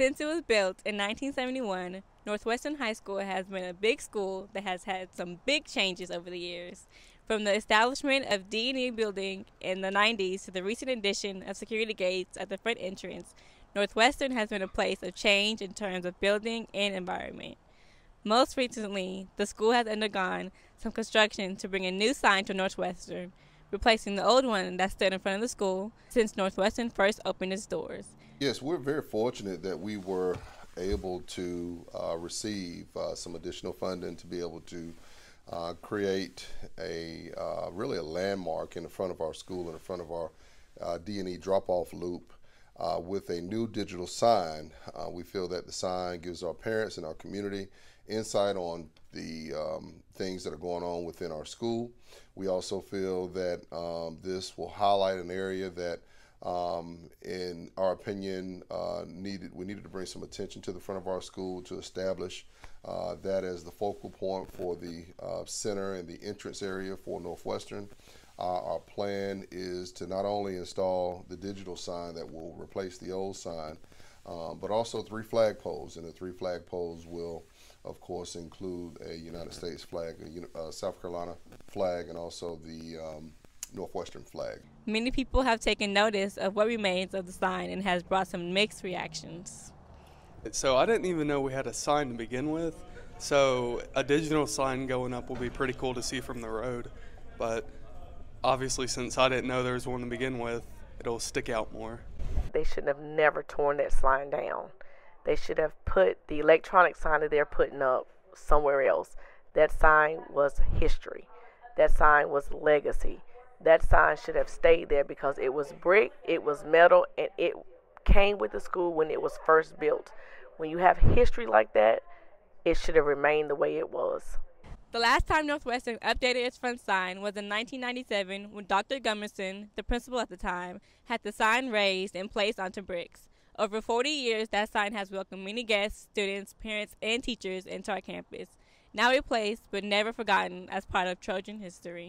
Since it was built in 1971, Northwestern High School has been a big school that has had some big changes over the years. From the establishment of D&E building in the 90s to the recent addition of security gates at the front entrance, Northwestern has been a place of change in terms of building and environment. Most recently, the school has undergone some construction to bring a new sign to Northwestern, replacing the old one that stood in front of the school since Northwestern first opened its doors. Yes, we're very fortunate that we were able to uh, receive uh, some additional funding to be able to uh, create a uh, really a landmark in the front of our school, in the front of our uh, D&E drop-off loop. Uh, with a new digital sign, we feel that the sign gives our parents and our community insight on the um, things that are going on within our school. We also feel that um, this will highlight an area that um, in our opinion, uh, needed we needed to bring some attention to the front of our school to establish uh, that as the focal point for the uh, center and the entrance area for Northwestern. Our plan is to not only install the digital sign that will replace the old sign, um, but also three flag poles, and the three flag poles will, of course, include a United States flag, a uh, South Carolina flag, and also the um, Northwestern flag. Many people have taken notice of what remains of the sign and has brought some mixed reactions. So I didn't even know we had a sign to begin with. So a digital sign going up will be pretty cool to see from the road. But obviously, since I didn't know there was one to begin with, it'll stick out more. They should have never torn that sign down. They should have put the electronic sign that they're putting up somewhere else. That sign was history. That sign was legacy that sign should have stayed there because it was brick, it was metal, and it came with the school when it was first built. When you have history like that, it should have remained the way it was. The last time Northwestern updated its front sign was in 1997 when Dr. Gummerson, the principal at the time, had the sign raised and placed onto bricks. Over 40 years, that sign has welcomed many guests, students, parents, and teachers into our campus, now replaced but never forgotten as part of Trojan history.